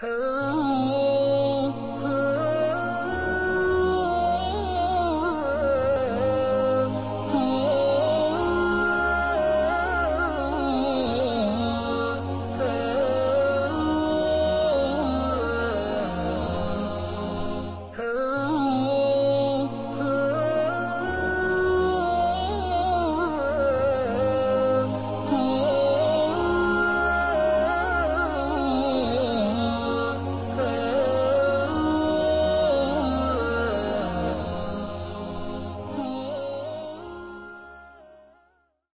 Oh.